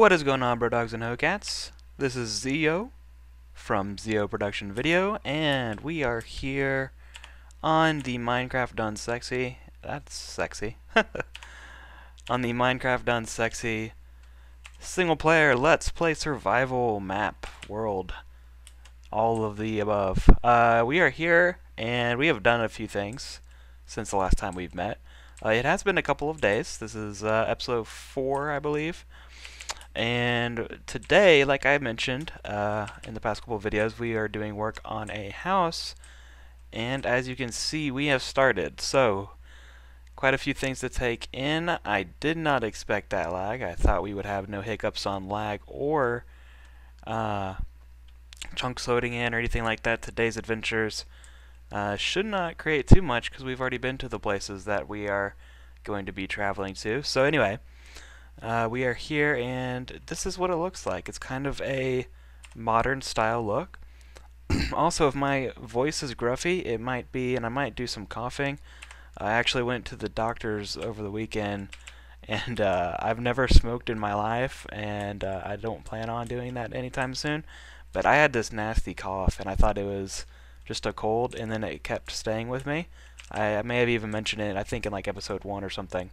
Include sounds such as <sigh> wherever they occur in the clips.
What is going on, bro dogs and hocats? This is Xeo from Xeo Production Video, and we are here on the Minecraft Done Sexy. That's sexy. <laughs> on the Minecraft Done Sexy single player Let's Play Survival map world. All of the above. Uh, we are here, and we have done a few things since the last time we've met. Uh, it has been a couple of days. This is uh, episode 4, I believe. And today, like I mentioned uh, in the past couple of videos, we are doing work on a house. And as you can see, we have started. So, quite a few things to take in. I did not expect that lag. I thought we would have no hiccups on lag or uh, chunks loading in or anything like that. Today's adventures uh, should not create too much because we've already been to the places that we are going to be traveling to. So anyway, uh, we are here, and this is what it looks like. It's kind of a modern style look. <clears throat> also, if my voice is gruffy, it might be, and I might do some coughing. I actually went to the doctor's over the weekend, <laughs> and uh, I've never smoked in my life, and uh, I don't plan on doing that anytime soon. But I had this nasty cough, and I thought it was just a cold, and then it kept staying with me. I, I may have even mentioned it, I think, in like episode one or something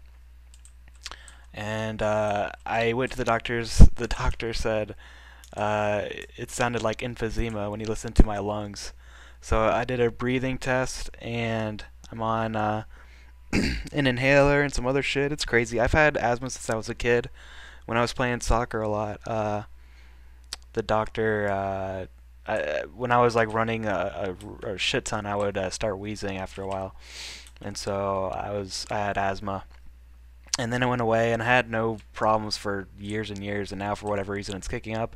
and uh, I went to the doctor's. The doctor said uh, it sounded like emphysema when he listened to my lungs. So I did a breathing test, and I'm on uh, <clears throat> an inhaler and some other shit. It's crazy. I've had asthma since I was a kid. When I was playing soccer a lot, uh, the doctor. Uh, I, when I was like running a, a, a shit ton, I would uh, start wheezing after a while, and so I was I had asthma and then it went away and I had no problems for years and years and now for whatever reason it's kicking up.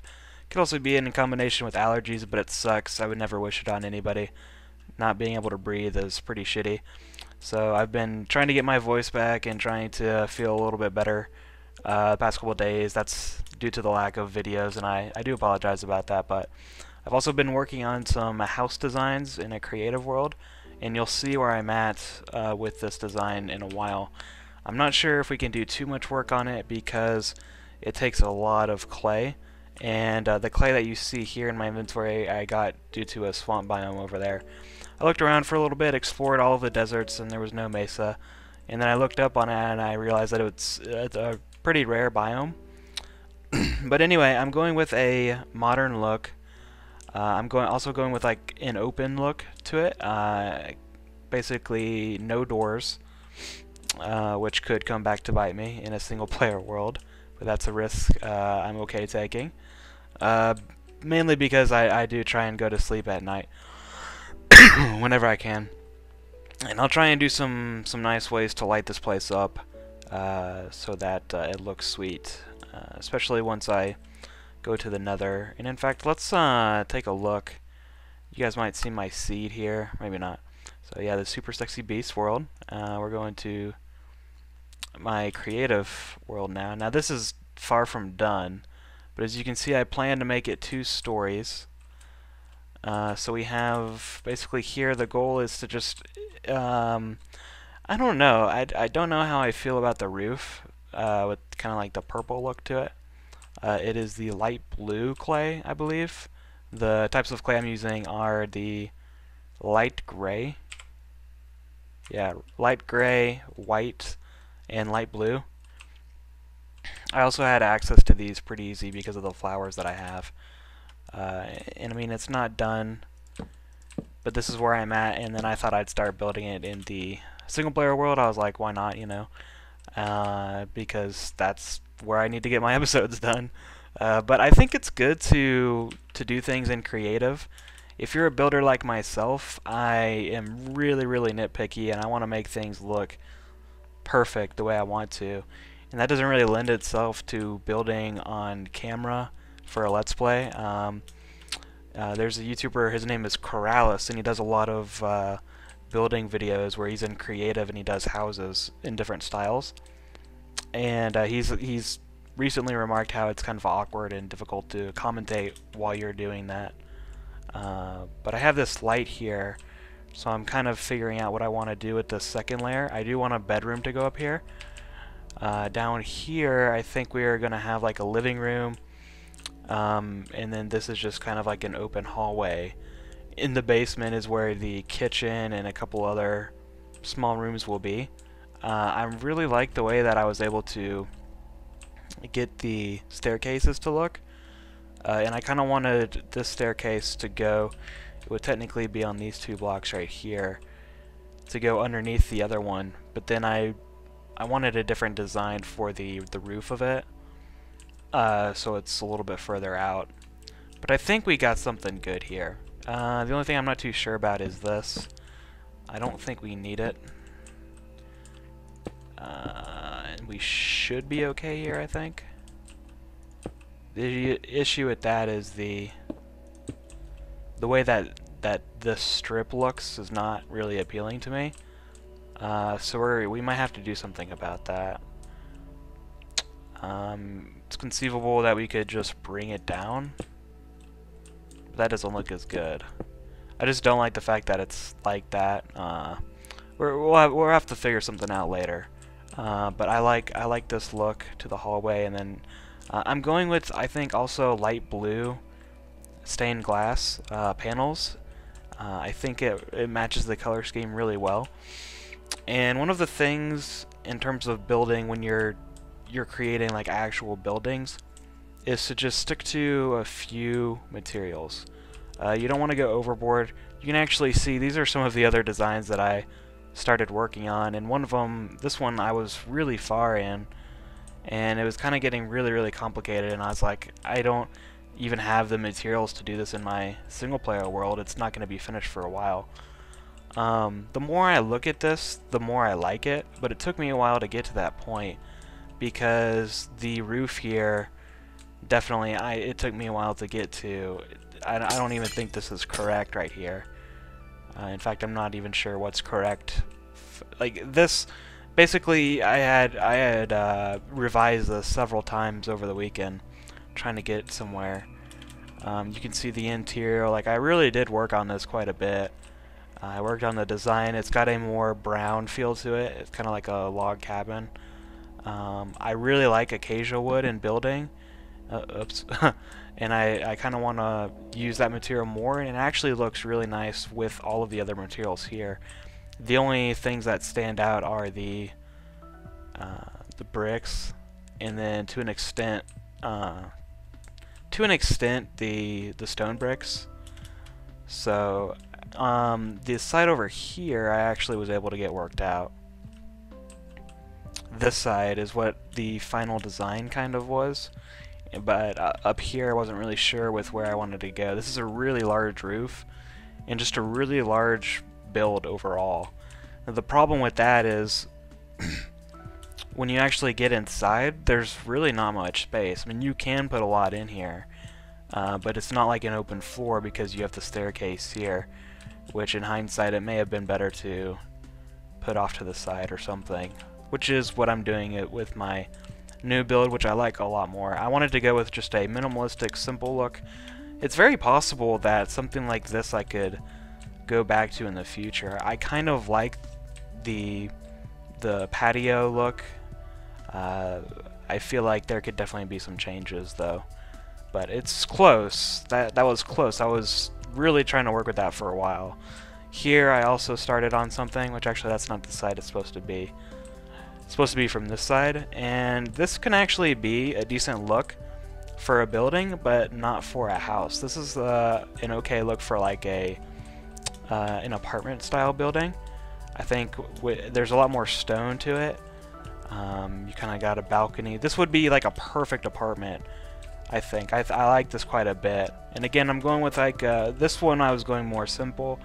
Could also be in combination with allergies, but it sucks. I would never wish it on anybody. Not being able to breathe is pretty shitty. So I've been trying to get my voice back and trying to feel a little bit better uh, the past couple days. That's due to the lack of videos, and I, I do apologize about that. But I've also been working on some house designs in a creative world, and you'll see where I'm at uh, with this design in a while. I'm not sure if we can do too much work on it because it takes a lot of clay and uh, the clay that you see here in my inventory I got due to a swamp biome over there. I looked around for a little bit, explored all of the deserts and there was no mesa and then I looked up on it and I realized that it's, it's a pretty rare biome. <clears throat> but anyway, I'm going with a modern look. Uh, I'm going also going with like an open look to it. Uh, basically no doors. Uh, which could come back to bite me in a single player world, but that's a risk uh, I'm okay taking. Uh, mainly because I, I do try and go to sleep at night <coughs> whenever I can. And I'll try and do some, some nice ways to light this place up uh, so that uh, it looks sweet, especially once I go to the nether. And in fact, let's take a look. You guys might see my seed here, maybe not. So yeah, the Super Sexy Beast world. Uh, we're going to my creative world now. Now this is far from done, but as you can see I plan to make it two stories. Uh, so we have basically here the goal is to just um, I don't know I, I don't know how I feel about the roof uh, with kind of like the purple look to it. Uh, it is the light blue clay I believe. The types of clay I'm using are the light gray yeah light gray white and light blue. I also had access to these pretty easy because of the flowers that I have. Uh, and I mean, it's not done, but this is where I'm at, and then I thought I'd start building it in the single player world. I was like, why not, you know? Uh, because that's where I need to get my <laughs> episodes done. Uh, but I think it's good to to do things in creative. If you're a builder like myself, I am really, really nitpicky, and I want to make things look perfect the way I want to. And that doesn't really lend itself to building on camera for a Let's Play. Um, uh, there's a YouTuber, his name is Keralis, and he does a lot of uh, building videos where he's in creative and he does houses in different styles. And uh, he's he's recently remarked how it's kind of awkward and difficult to commentate while you're doing that. Uh, but I have this light here so I'm kind of figuring out what I want to do with the second layer. I do want a bedroom to go up here. Uh, down here, I think we are going to have like a living room, um, and then this is just kind of like an open hallway. In the basement is where the kitchen and a couple other small rooms will be. Uh, I really like the way that I was able to get the staircases to look. Uh, and I kind of wanted this staircase to go, it would technically be on these two blocks right here, to go underneath the other one. But then I I wanted a different design for the, the roof of it, uh, so it's a little bit further out. But I think we got something good here. Uh, the only thing I'm not too sure about is this. I don't think we need it. Uh, and we should be okay here, I think. The issue with that is the the way that that this strip looks is not really appealing to me. Uh, so we we might have to do something about that. Um, it's conceivable that we could just bring it down. But that doesn't look as good. I just don't like the fact that it's like that. Uh, we'll have, we'll have to figure something out later. Uh, but I like I like this look to the hallway, and then uh, I'm going with I think also light blue stained glass uh, panels. Uh, I think it it matches the color scheme really well. And one of the things in terms of building when you're you're creating like actual buildings is to just stick to a few materials. Uh, you don't want to go overboard. You can actually see these are some of the other designs that I started working on and one of them, this one I was really far in and it was kind of getting really really complicated and I was like I don't even have the materials to do this in my single player world. It's not going to be finished for a while. Um, the more I look at this, the more I like it, but it took me a while to get to that point because the roof here definitely I it took me a while to get to. I, I don't even think this is correct right here. Uh, in fact, I'm not even sure what's correct. like this, basically, I had I had uh, revised this several times over the weekend, trying to get somewhere. Um, you can see the interior. Like I really did work on this quite a bit. I worked on the design. It's got a more brown feel to it. It's kind of like a log cabin. Um, I really like acacia wood in building. Uh, oops. <laughs> and I, I kind of want to use that material more, and it actually looks really nice with all of the other materials here. The only things that stand out are the uh, the bricks, and then to an extent, uh, to an extent, the the stone bricks. So um, the side over here I actually was able to get worked out. This side is what the final design kind of was, but uh, up here I wasn't really sure with where I wanted to go. This is a really large roof, and just a really large build overall. Now, the problem with that is <clears throat> when you actually get inside, there's really not much space. I mean, you can put a lot in here, uh, but it's not like an open floor because you have the staircase here which in hindsight it may have been better to put off to the side or something, which is what I'm doing it with my new build, which I like a lot more. I wanted to go with just a minimalistic, simple look. It's very possible that something like this I could go back to in the future. I kind of like the the patio look. Uh, I feel like there could definitely be some changes though, but it's close. That that was close. I was really trying to work with that for a while. Here I also started on something, which actually that's not the side it's supposed to be. It's supposed to be from this side, and this can actually be a decent look for a building, but not for a house. This is uh, an okay look for like a uh, an apartment style building. I think there's a lot more stone to it. Um, you kind of got a balcony. This would be like a perfect apartment I think. I, th I like this quite a bit. And again, I'm going with like, uh, this one I was going more simple,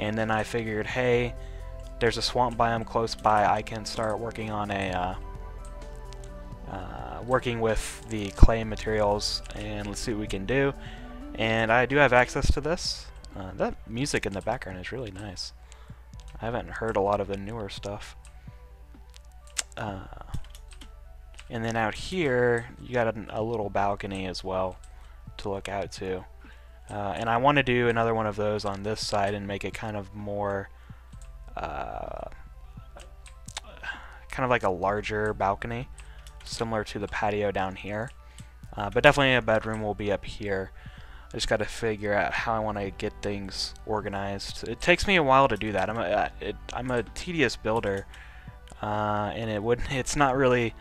and then I figured, hey, there's a swamp biome close by, I can start working on a, uh, uh, working with the clay materials, and let's see what we can do. And I do have access to this. Uh, that music in the background is really nice. I haven't heard a lot of the newer stuff. Uh, and then out here, you got a, a little balcony as well to look out to. Uh, and I want to do another one of those on this side and make it kind of more, uh, kind of like a larger balcony. similar to the patio down here. Uh, but definitely a bedroom will be up here. I just got to figure out how I want to get things organized. It takes me a while to do that. I'm a, uh, it, I'm a tedious builder, uh, and it would <laughs> it's not really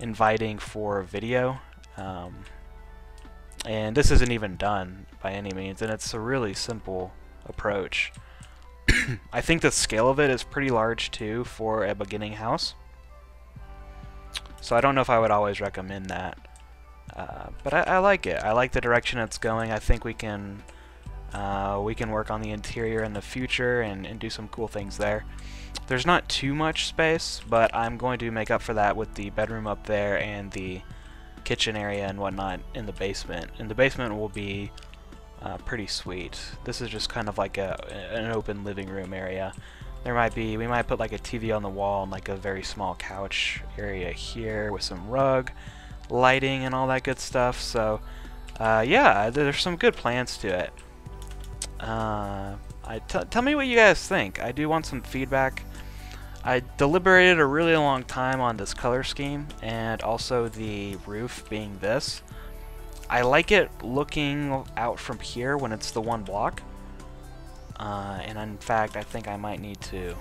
inviting for video. Um, and this isn't even done by any means, and it's a really simple approach. <coughs> I think the scale of it is pretty large too for a beginning house. So I don't know if I would always recommend that. Uh, but I, I, like it. I like the direction it's going. I think we can uh, we can work on the interior in the future and, and do some cool things there. There's not too much space, but I'm going to make up for that with the bedroom up there and the kitchen area and whatnot in the basement. And the basement will be uh, pretty sweet. This is just kind of like a an open living room area. There might be, we might put like a TV on the wall and like a very small couch area here with some rug, lighting and all that good stuff. So uh, yeah, there's some good plans to it. Uh, I tell me what you guys think. I do want some feedback. I deliberated a really long time on this color scheme and also the roof being this. I like it looking out from here when it's the one block. Uh, and in fact, I think I might need to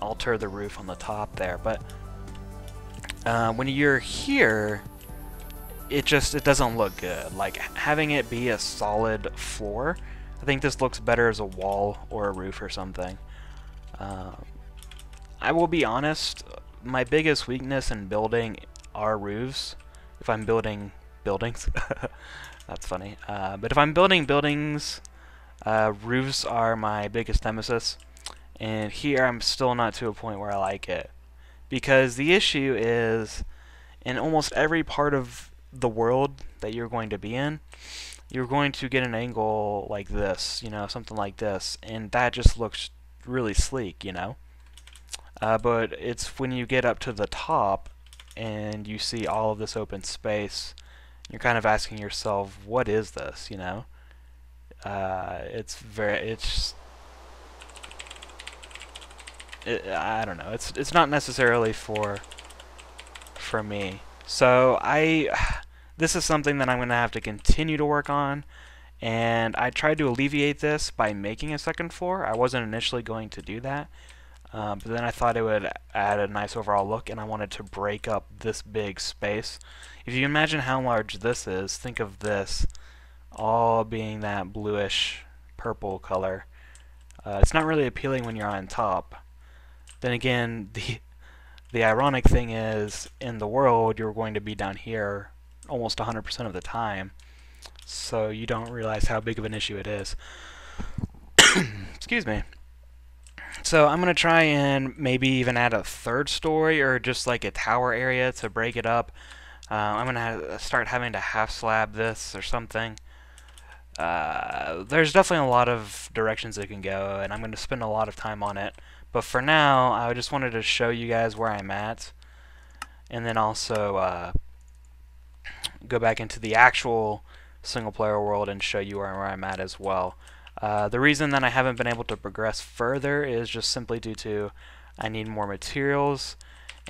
alter the roof on the top there. But uh, when you're here, it just it doesn't look good. Like having it be a solid floor, I think this looks better as a wall or a roof or something. Um, I will be honest, my biggest weakness in building are roofs. If I'm building buildings, <laughs> that's funny. Uh, but if I'm building buildings, uh, roofs are my biggest nemesis. And here I'm still not to a point where I like it. Because the issue is, in almost every part of the world that you're going to be in, you're going to get an angle like this, you know, something like this, and that just looks really sleek, you know. Uh, but it's when you get up to the top and you see all of this open space, you're kind of asking yourself, what is this, you know? Uh, it's very, it's, it, I don't know, it's, it's not necessarily for, for me. So I, <sighs> this is something that I'm going to have to continue to work on. And I tried to alleviate this by making a second floor. I wasn't initially going to do that. Um, but then I thought it would add a nice overall look and I wanted to break up this big space. If you imagine how large this is, think of this all being that bluish purple color. Uh, it's not really appealing when you're on top. Then again, <laughs> the the ironic thing is, in the world, you're going to be down here almost 100% of the time so you don't realize how big of an issue it is. <coughs> Excuse me. So I'm going to try and maybe even add a third story or just like a tower area to break it up. Uh, I'm going to start having to half slab this or something. Uh, there's definitely a lot of directions it can go, and I'm going to spend a lot of time on it. But for now, I just wanted to show you guys where I'm at, and then also uh, go back into the actual single player world and show you where, I'm at as well. Uh, the reason that I haven't been able to progress further is just simply due to I need more materials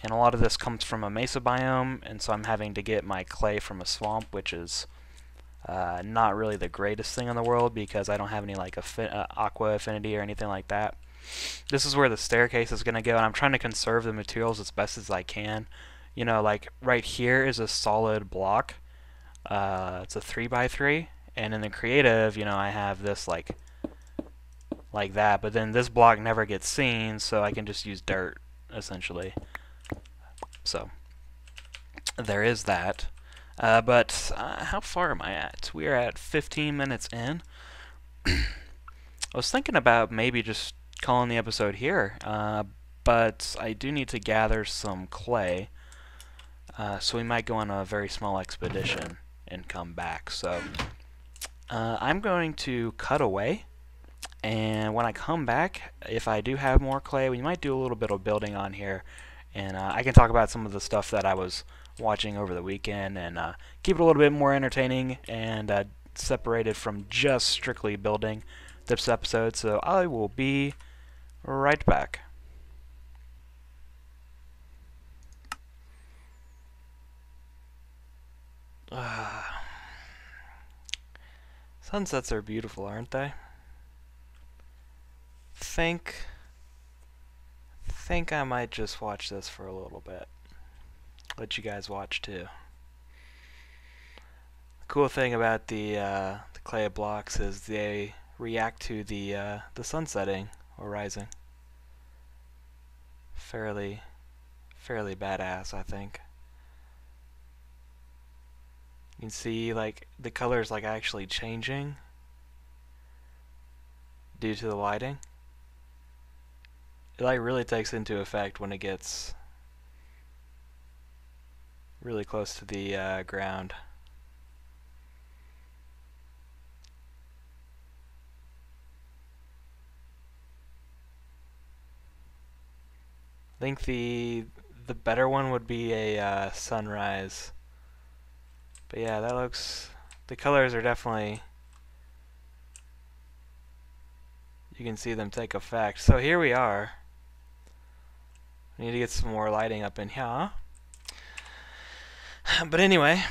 and a lot of this comes from a mesa biome and so I'm having to get my clay from a swamp which is uh, not really the greatest thing in the world because I don't have any like affi uh, aqua affinity or anything like that. This is where the staircase is going to go and I'm trying to conserve the materials as best as I can. You know like right here is a solid block uh, it's a 3 by 3 and in the creative, you know, I have this like like that, but then this block never gets seen, so I can just use dirt, essentially. So, there is that. Uh, but, uh, how far am I at? We are at 15 minutes in. <coughs> I was thinking about maybe just calling the episode here, uh, but I do need to gather some clay, uh, so we might go on a very small expedition and come back. So uh, I'm going to cut away and when I come back, if I do have more clay, we might do a little bit of building on here and uh, I can talk about some of the stuff that I was watching over the weekend and uh, keep it a little bit more entertaining and uh, separated from just strictly building this episode. So I will be right back. Uh, sunsets are beautiful, aren't they? Think think I might just watch this for a little bit. Let you guys watch too. The cool thing about the uh, the clay blocks is they react to the uh, the sun setting or rising. Fairly fairly badass, I think. You can see like the colors like actually changing due to the lighting. It like really takes into effect when it gets really close to the uh, ground. I think the the better one would be a uh, sunrise. But yeah, that looks... The colors are definitely... You can see them take effect. So here we are. We need to get some more lighting up in here. <sighs> But anyway,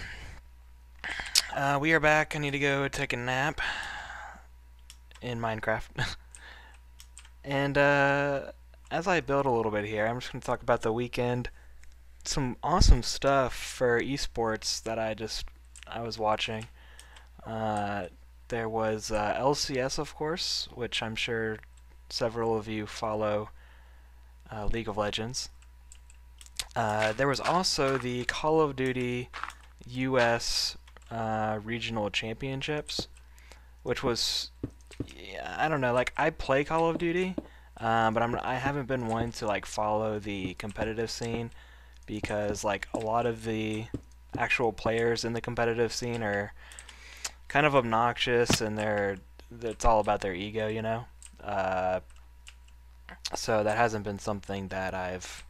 uh, we are back. I need to go take a nap in Minecraft. <laughs> and uh, as I build a little bit here, I'm just going to talk about the weekend some awesome stuff for esports that I just I was watching. Uh, there was uh, LCS, of course, which I'm sure several of you follow uh, League of Legends. Uh, there was also the Call of Duty U.S. Uh, regional championships, which was yeah, I don't know, like I play Call of Duty, uh, but I'm I haven't been one to like follow the competitive scene because like a lot of the actual players in the competitive scene are kind of obnoxious and they're it's all about their ego, you know. Uh, so that hasn't been something that I've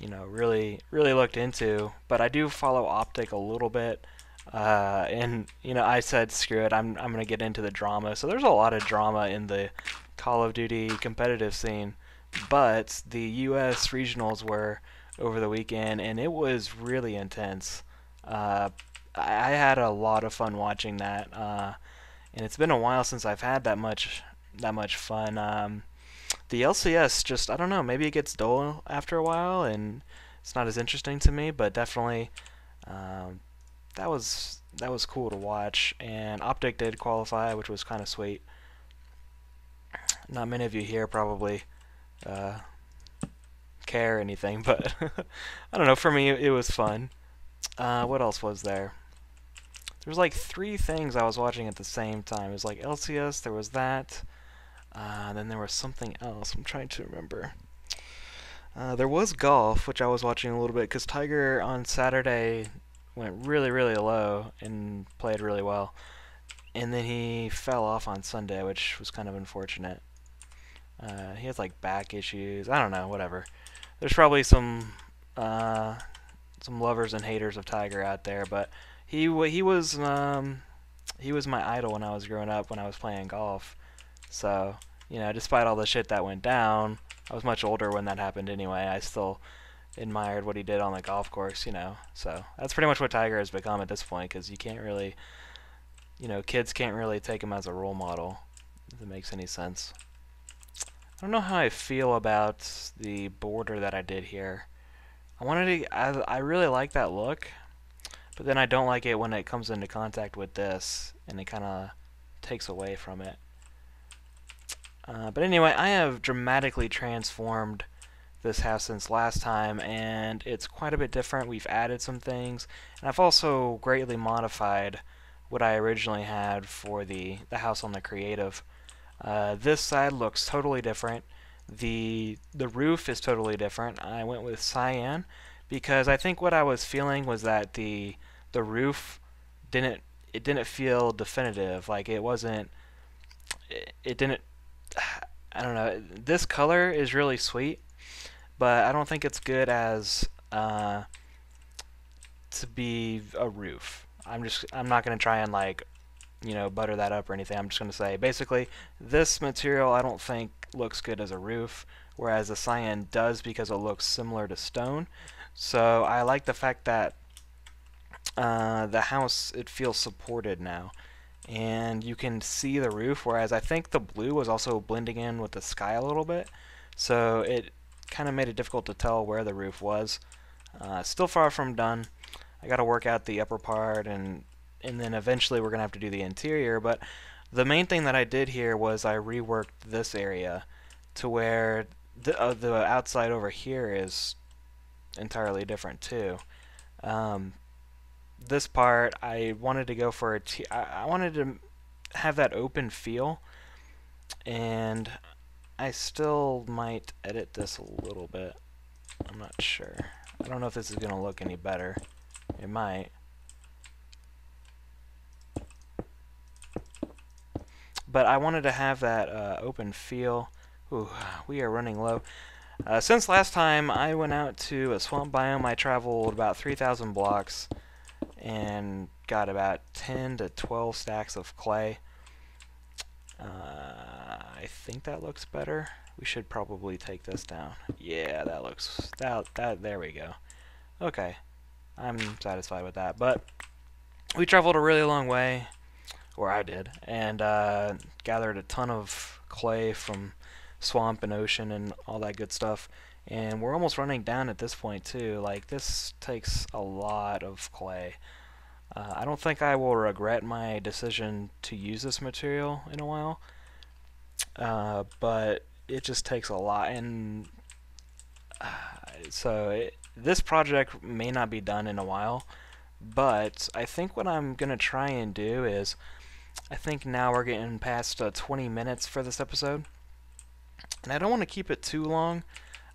you know really really looked into, but I do follow Optic a little bit. Uh, and you know, I said screw it. I'm I'm gonna get into the drama. So there's a lot of drama in the Call of Duty competitive scene, but the U.S. regionals were over the weekend, and it was really intense. Uh, I, had a lot of fun watching that, uh, and it's been a while since I've had that much that much fun. Um, the LCS just I don't know, maybe it gets dull after a while, and it's not as interesting to me, but definitely um, that was that was cool to watch. And Optic did qualify, which was kind of sweet. Not many of you here probably. Uh, care or anything, <laughs> but I don't know. For me, it was fun. Uh, what else was there? There was like three things I was watching at the same time. It was like LCS, there was that, uh, then there was something else. I'm trying to remember. Uh, there was golf, which I was watching a little bit, because Tiger on Saturday went really, really low and played really well. And then he fell off on Sunday, which was kind of unfortunate. Uh, he has like back issues. I don't know, whatever there's probably some uh, some lovers and haters of Tiger out there, but he he was um, he was my idol when I was growing up when I was playing golf. So you know, despite all the shit that went down, I was much older when that happened anyway. I still admired what he did on the golf course, you know. So that's pretty much what Tiger has become at this point, because you can't really, you know, kids can't really take him as a role model. If it makes any sense. I don't know how I feel about the border that I did here. I wanted to, I, I really like that look, but then I don't like it when it comes into contact with this, and it kind of takes away from it. Uh, but anyway, I have dramatically transformed this house since last time, and it's quite a bit different. We've added some things, and I've also greatly modified what I originally had for the, the house on the creative. Uh, this side looks totally different. The the roof is totally different. I went with cyan because I think what I was feeling was that the the roof didn't it didn't feel definitive. Like it wasn't it, it didn't I don't know. This color is really sweet, but I don't think it's good as uh, to be a roof. I'm just I'm not gonna try and like you know, butter that up or anything. I'm just going to say, basically, this material I don't think looks good as a roof, whereas the cyan does because it looks similar to stone. So I like the fact that uh, the house it feels supported now and you can see the roof whereas I think the blue was also blending in with the sky a little bit so it kind of made it difficult to tell where the roof was uh, still far from done I got to work out the upper part and and then eventually we're gonna have to do the interior but the main thing that I did here was I reworked this area to where the, uh, the outside over here is entirely different too um, this part, I wanted to go for a I wanted to have that open feel, and I still might edit this a little bit. I'm not sure. I don't know if this is going to look any better. It might. But I wanted to have that uh, open feel. Ooh, we are running low. Uh, since last time I went out to a swamp biome, I traveled about 3,000 blocks and got about 10 to 12 stacks of clay. Uh, I think that looks better. We should probably take this down. Yeah, that looks, that, that, there we go. Okay, I'm satisfied with that. But we traveled a really long way, or I did, and uh, gathered a ton of clay from swamp and ocean and all that good stuff. And we're almost running down at this point too. Like this takes a lot of clay. Uh, I don't think I will regret my decision to use this material in a while. Uh, but it just takes a lot and uh, so it, this project may not be done in a while but I think what I'm gonna try and do is I think now we're getting past uh, 20 minutes for this episode and I don't want to keep it too long.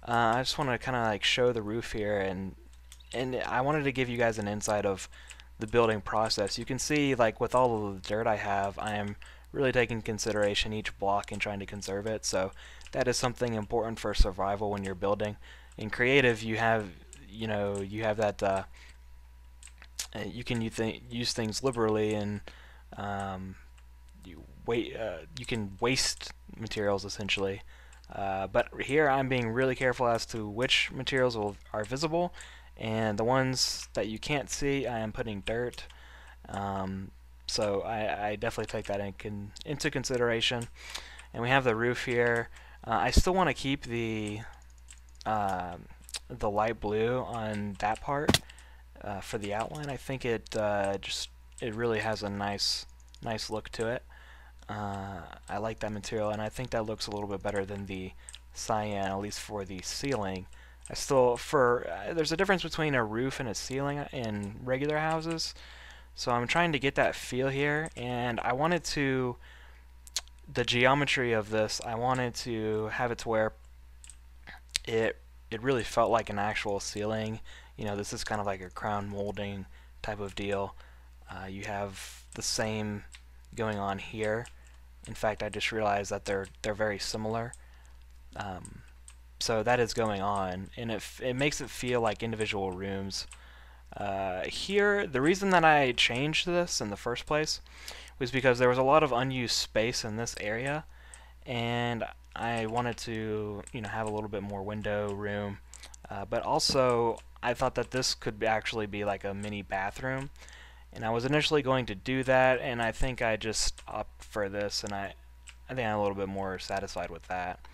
Uh, I just want to kind of like show the roof here, and and I wanted to give you guys an insight of the building process. You can see like with all of the dirt I have, I am really taking consideration each block and trying to conserve it. So that is something important for survival when you're building. In creative, you have you know you have that uh, you can use things liberally and um, you wait uh, you can waste materials essentially. Uh, but here I'm being really careful as to which materials will, are visible and the ones that you can't see I am putting dirt. Um, so I, I, definitely take that in into consideration. And we have the roof here. Uh, I still want to keep the uh, the light blue on that part uh, for the outline. I think it uh, just it really has a nice nice look to it uh, I like that material, and I think that looks a little bit better than the cyan, at least for the ceiling. I still, for, uh, there's a difference between a roof and a ceiling in regular houses, so I'm trying to get that feel here, and I wanted to, the geometry of this, I wanted to have it to where it it really felt like an actual ceiling. You know, this is kind of like a crown molding type of deal. Uh, you have the same going on here. In fact, I just realized that they're they're very similar. Um, so that is going on, and it it makes it feel like individual rooms. Uh, here, the reason that I changed this in the first place was because there was a lot of unused space in this area, and I wanted to you know have a little bit more window room, uh, but also I thought that this could actually be like a mini bathroom and I was initially going to do that and I think I just opt for this and I I think I'm a little bit more satisfied with that.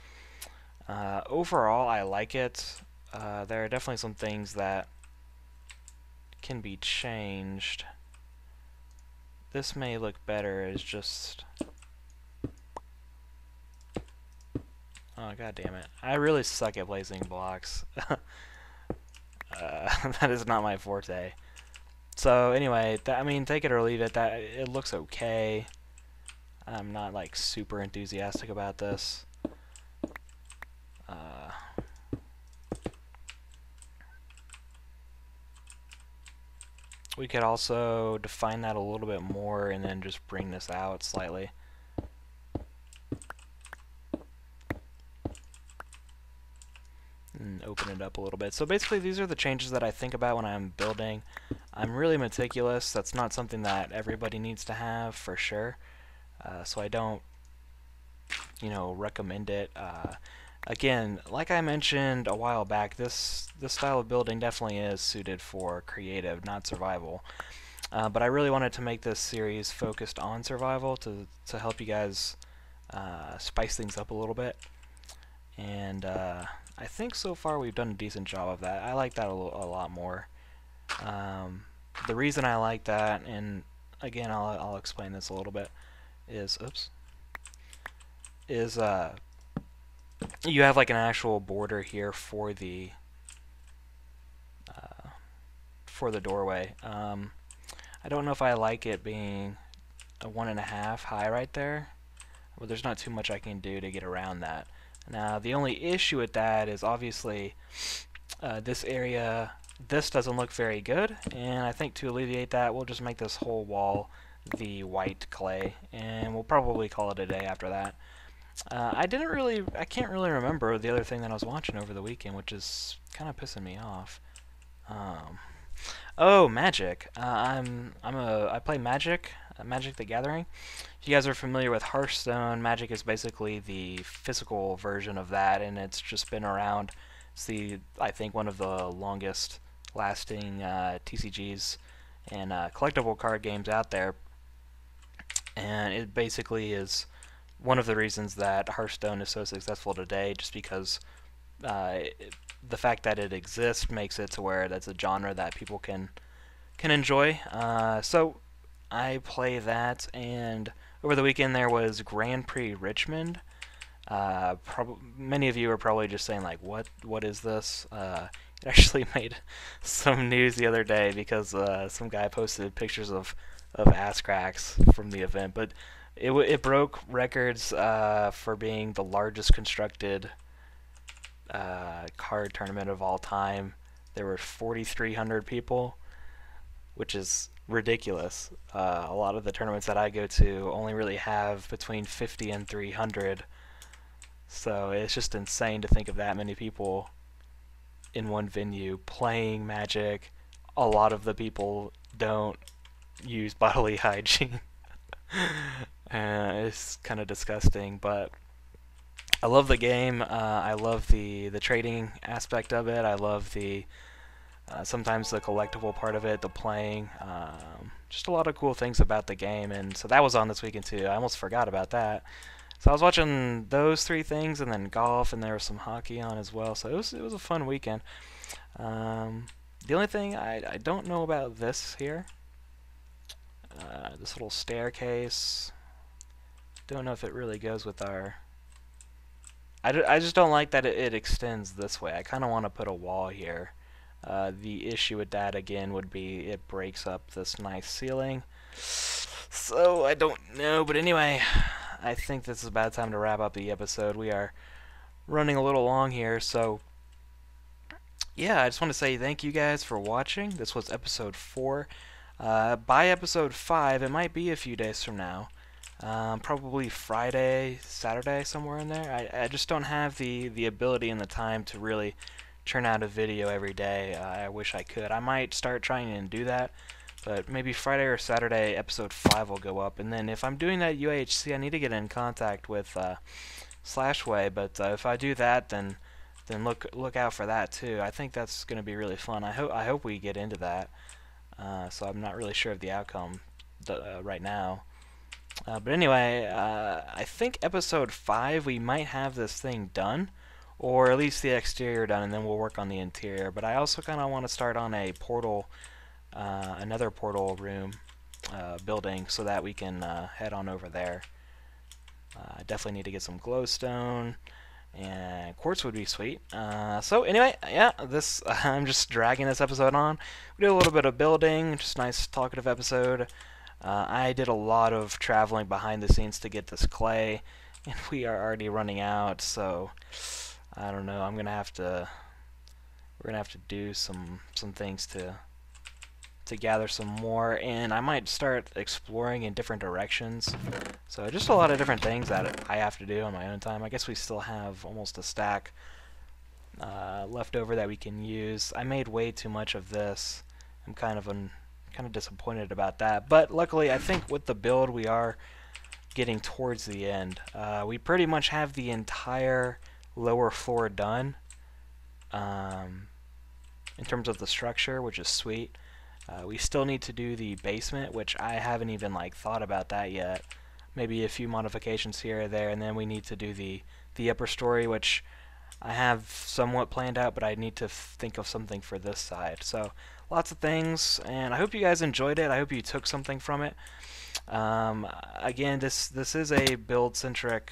Uh, overall I like it. Uh, there are definitely some things that can be changed. This may look better as just oh god damn it. I really suck at placing blocks. <laughs> Uh, <laughs> that is not my forte so anyway, that, I mean, take it or leave it. That it looks okay. I'm not like super enthusiastic about this. Uh, we could also define that a little bit more and then just bring this out slightly. And open it up a little bit. So basically these are the changes that I think about when I'm building. I'm really meticulous. That's not something that everybody needs to have for sure. Uh, so I don't, you know, recommend it. Uh, again, like I mentioned a while back, this this style of building definitely is suited for creative, not survival. Uh, but I really wanted to make this series focused on survival to to help you guys uh, spice things up a little bit. And uh, I think so far we've done a decent job of that. I like that a, a lot more. Um, the reason I like that, and again I'll I'll explain this a little bit, is oops, is uh you have like an actual border here for the uh, for the doorway. Um, I don't know if I like it being a one and a half high right there, but there's not too much I can do to get around that. Now the only issue with that is obviously uh, this area, this doesn't look very good, and I think to alleviate that we'll just make this whole wall the white clay, and we'll probably call it a day after that. Uh, I didn't really, I can't really remember the other thing that I was watching over the weekend, which is kind of pissing me off. Um, oh, Magic. Uh, I'm, I'm a, I play Magic, uh, Magic the Gathering. If you guys are familiar with Hearthstone, Magic is basically the physical version of that, and it's just been around. It's the, I think, one of the longest lasting uh, TCGs and uh, collectible card games out there. And it basically is one of the reasons that Hearthstone is so successful today, just because uh, the fact that it exists makes it to where that's a genre that people can can enjoy. Uh, so I play that, and over the weekend there was Grand Prix Richmond. Uh, many of you are probably just saying like, "What? What is this?" Uh, actually <laughs> made some news the other day because uh, some guy posted pictures of of ass cracks from the event, but it it broke records uh, for being the largest constructed uh, card tournament of all time. There were 4,300 people, which is ridiculous. Uh, a lot of the tournaments that I go to only really have between 50 and 300. So it's just insane to think of that many people in one venue playing Magic. A lot of the people don't use <laughs> bodily hygiene. <laughs> Uh, it's kind of disgusting, but I love the game. Uh, I love the the trading aspect of it. I love the uh, sometimes the collectible part of it, the playing. Um, just a lot of cool things about the game, and so that was on this weekend too. I almost forgot about that. So I was watching those three things, and then golf, and there was some hockey on as well. So it was it was a fun weekend. Um, the only thing I I don't know about this here, uh, this little staircase. Don't know if it really goes with our... I, I just don't like that it, it extends this way. I kind of want to put a wall here. Uh, the issue with that, again, would be it breaks up this nice ceiling. So, I don't know. But anyway, I think this is about time to wrap up the episode. We are running a little long here, so... Yeah, I just want to say thank you guys for watching. This was episode 4. Uh, by episode 5, it might be a few days from now, um, probably Friday, Saturday, somewhere in there. I, I just don't have the, the ability and the time to really churn out a video every day. Uh, I wish I could. I might start trying and do that, but maybe Friday or Saturday episode 5 will go up. And then if I'm doing that UHC, I need to get in contact with uh, Slashway, but uh, if I do that, then then look look out for that too. I think that's going to be really fun. I hope I hope we get into that. Uh, so I'm not really sure of the outcome uh, right now. Uh, but anyway, uh, I think episode 5 we might have this thing done, or at least the exterior done, and then we'll work on the interior. But I also kind of want to start on a portal, uh, another portal room uh, building, so that we can uh, head on over there. I definitely need to get some glowstone, and quartz would be sweet. so anyway, yeah, this <laughs> I'm just dragging this episode on. We did a little bit of building, just nice talkative episode. Uh, I did a lot of traveling behind the scenes to get this clay, <laughs> and we are already running out, so I don't know. I'm gonna have to we're gonna have to do some some things to to gather some more, and I might start exploring in different directions. So just a lot of different things that I have to do on my own time. I guess we still have almost a stack uh, left over that we can use. I made way too much of this. I'm kind of an kind of disappointed about that. But luckily, I think with the build, we are getting towards the end. Uh, we pretty much have the entire lower floor done um, in terms of the structure, which is sweet. Uh, we still need to do the basement, which I haven't even like thought about that yet. Maybe a few modifications here or there, and then we need to do the the upper story, which I have somewhat planned out, but I need to think of something for this side. So lots of things, and I hope you guys enjoyed it. I hope you took something from it. Um, again, this this is a build-centric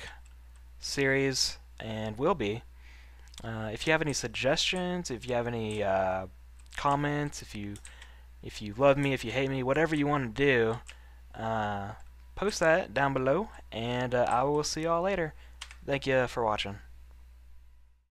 series, and will be. Uh, if you have any suggestions, if you have any uh, comments, if you if you love me, if you hate me, whatever you want to do, uh, post that down below, and uh, I will see y'all later. Thank you for watching.